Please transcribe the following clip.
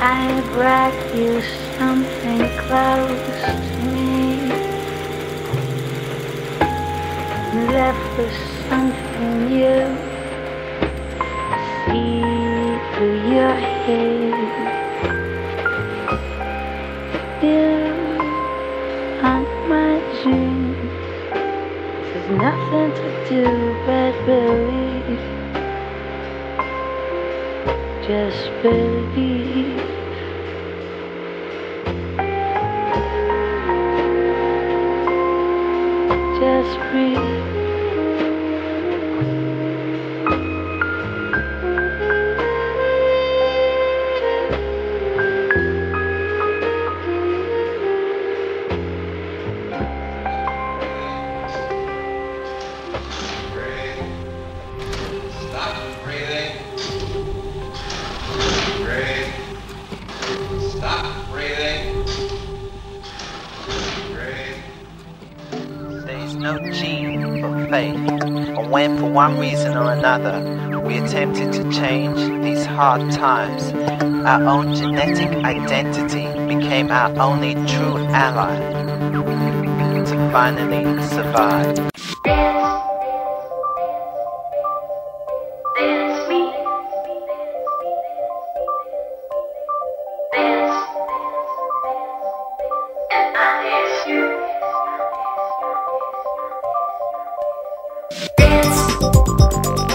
I brought you something close to me. Left with something new. See through your head. You haunt my dreams. There's nothing to do but believe. Just believe. When for one reason or another we attempted to change these hard times, our own genetic identity became our only true ally to finally survive. Dance.